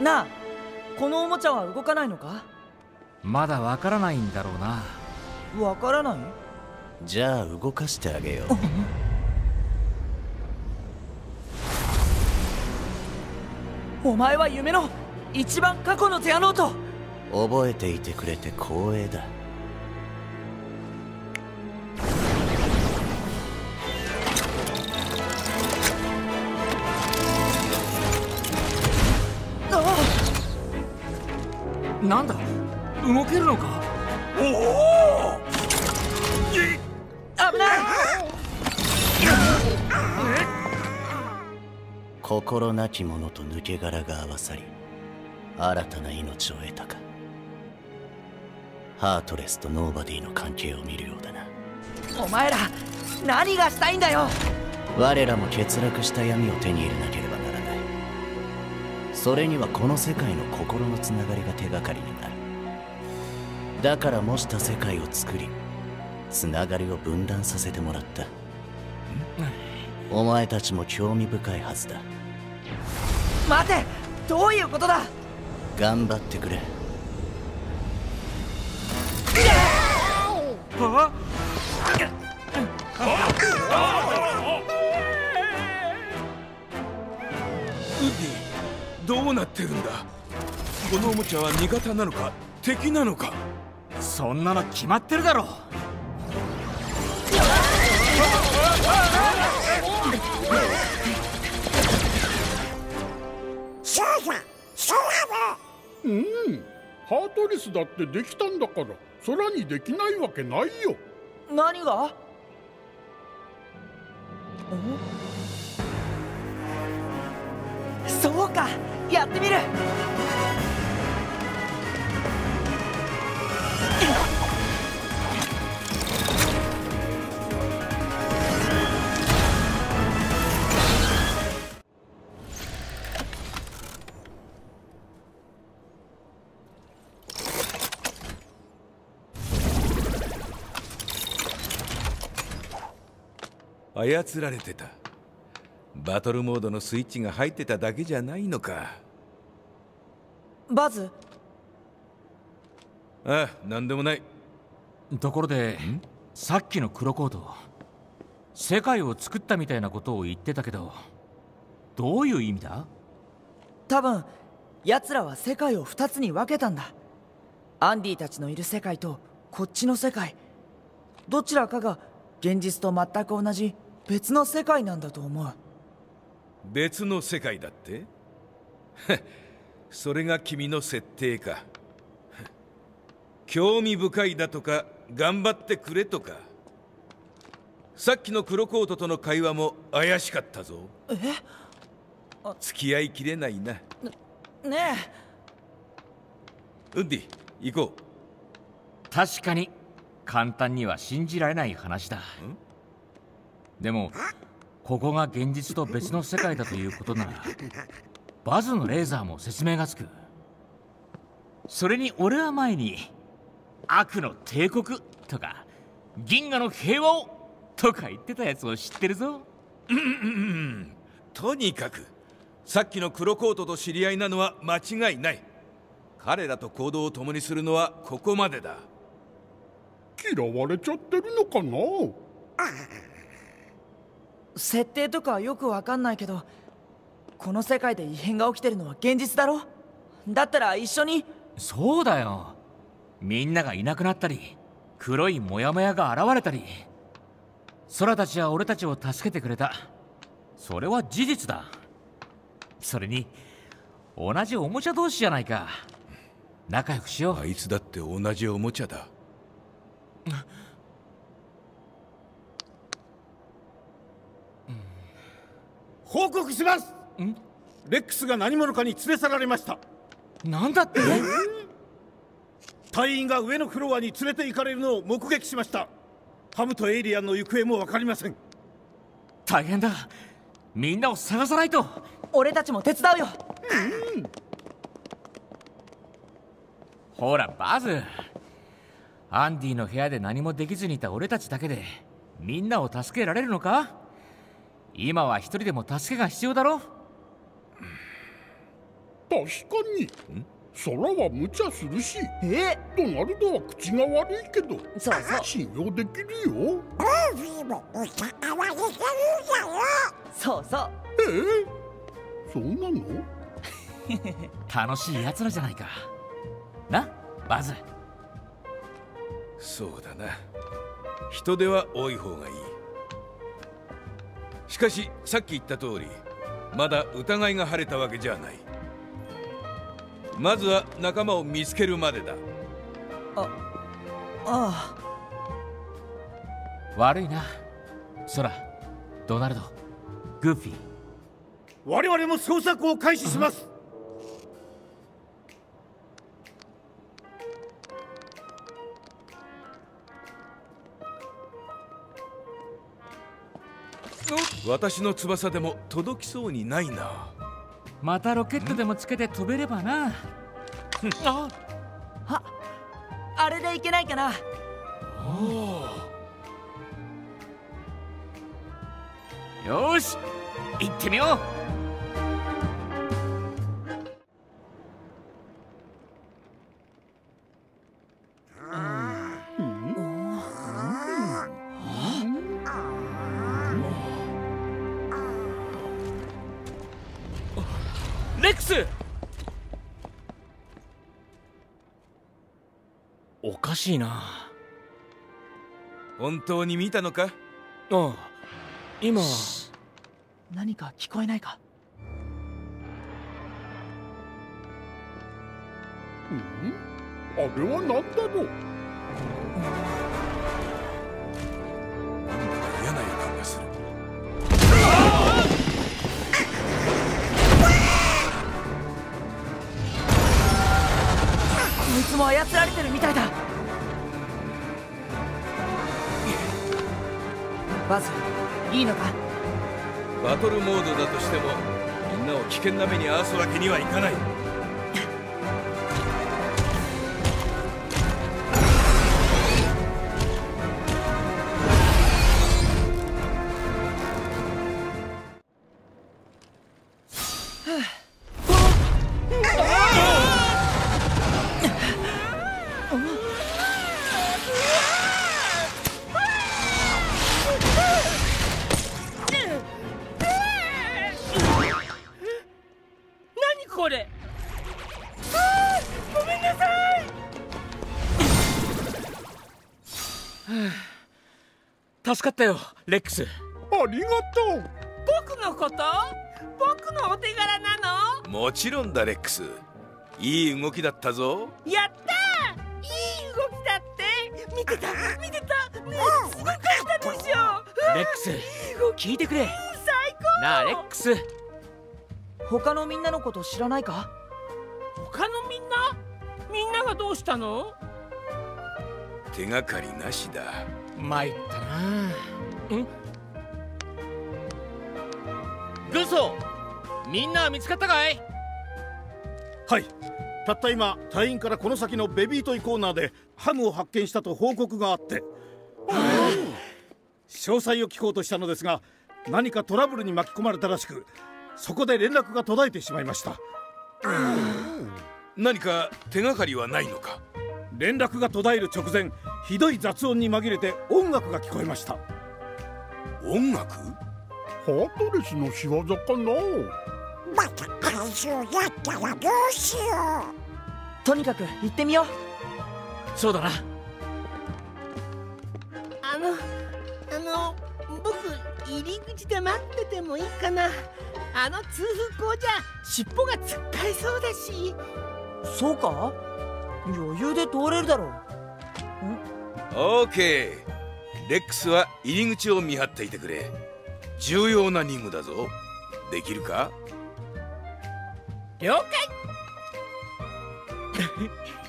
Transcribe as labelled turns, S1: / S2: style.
S1: なあこのおもちゃは動かないのか？
S2: まだわからないんだろうな。
S1: わからない？
S3: じゃあ動かしてあげよ
S1: う。お前は夢の一番過去のテアノート
S3: 覚えていてくれて光栄だ。
S2: なんだ？動けるのか？おお。
S1: 危ない。
S3: 心なき者と抜け殻が合わさり新たな命を得たかハートレスとノーバディの関係を見るようだな。
S1: お前ら何がしたいんだよ？
S3: 我らも欠落した闇を手に入れなければならない。それにはこの世界の心のつながりが手がかりになる。だから模した世界を作りつながりを分断させてもらった。お前たちも興味深いはずだ。
S1: 待てどういうことだ？
S3: 頑張ってくれ
S4: あ。ウッディどうなってるんだこのおもちゃは味方なのか敵なのか
S2: そんなの決まってるだろ
S5: うんハートレスだってできたんだから空にできないわけないよ。
S1: 何が？そうかやってみる。
S4: 操られてた。バトルモードのスイッチが入ってただけじゃないのか。
S1: バズ？
S4: ああ何でもない。
S2: ところでさっきの黒コート世界を作ったみたいなことを言ってたけどどういう意味だ？
S1: 多分奴らは世界を2つに分けたんだ。アンディたちのいる世界とこっちの世界。どちらかが現実と全く同じ別の世界なんだと思う。
S4: 別の世界だって？それが君の設定か。興味深いだとか頑張ってくれとか。さっきの黒コートとの会話も怪しかったぞ。
S1: え？
S4: 付き合いきれないな。
S1: ねえ。
S4: ウッディ行こ
S2: う。確かに。簡単には信じられない話だでもここが現実と別の世界だということならバズのレーザーも説明がつく。それに俺は前に悪の帝国とか銀河の平和をとか言ってたやつを知ってるぞ。
S4: とにかくさっきの黒コートと知り合いなのは間違いない。彼らと行動を共にするのはここまでだ。
S5: 嫌われちゃってるのかな？
S1: 設定とかよくわかんないけどこの世界で異変が起きてるのは現実だろ？だったら一緒に。
S2: そうだよ。みんながいなくなったり黒いモヤモヤが現れたり空たちは俺たちを助けてくれた。それは事実だ。それに同じおもちゃ同士じゃないか。仲良くしよう。
S4: あいつだって同じおもちゃだ
S5: 報告します。レックスが何者かに連れ去られました。
S2: なんだって？
S5: 隊員が上のフロアに連れて行かれるのを目撃しました。ハムとエイリアンの行方も分かりません。
S2: 大変だ。みんなを探さないと。
S1: 俺たちも手伝うよ、
S5: うん、
S2: ほらバズ。アンディの部屋で何もできずにいた俺たちだけでみんなを助けられるのか？今は一人でも助けが必要だろ
S5: 確かに。空は無茶するし。
S1: え？
S5: ドナルドは口が悪いけど。
S1: そうそう。
S5: 信用できるよ。
S1: そうそう。
S5: ええ？そうなの？
S2: 楽しい奴らじゃないか。な？バズ。
S4: そうだな。人手は多い方がいいしかしさっき言った通りまだ疑いが晴れたわけじゃない。まずは仲間を見つけるまでだ。
S1: ああ
S2: 悪いな。ソラドナルドグーフィー。
S6: 我々も捜索を開始します
S4: 私の翼でも届きそうにないな。
S2: またロケットでもつけて飛べればな。あ
S1: ああれでいけないかな。
S2: よし行ってみようおかしいな。
S4: 本当に見たのか？
S2: ああ今。
S1: 何か聞こえないか？
S5: あれは何だろう？
S4: 嫌な予感がする。
S1: こ いつも操られてるみたいバズいいのか？
S4: バトルモードだとしてもみんなを危険な目に遭わすわけにはいかない。
S7: 何
S2: 助かったよレックス。
S5: ありがとう。
S7: 僕のこと？僕のお手柄なの？
S4: もちろんだレックス。いい動きだったぞ。
S7: やったー！いい動きだって。見てた？見てた？ねえすごかったでしょ
S2: レックス聞いてくれ。
S7: 最高！
S2: なあレックス。
S1: 他のみんなのこと知らないか？
S7: どうしたの？
S4: 手がかりなしだ。
S2: 参ったな。うん？軍曹みんなは見つかったかい？
S6: はい。たった今隊員からこの先のベビートイコーナーでハムを発見したと報告があって。詳細を聞こうとしたのですが何かトラブルに巻き込まれたらしくそこで連絡が途絶えてしまいました
S4: 何か手がかりはないのか？
S6: 連絡が途絶える直前ひどい雑音に紛れて音楽が聞こえました。
S4: 音楽？
S5: ハートレスの仕業かな？
S8: また怪獣やったらどうしよ
S1: とにかく行ってみよう。
S2: そうだな。
S7: あのあの僕入り口で待っててもいいかな？あの通風口じゃ尻尾がつっかえそうだし
S1: そうか？余裕で通れるだろう。
S4: オーケーレックスは入り口を見張っていてくれ。重要な任務だぞ。できるか？
S7: 了解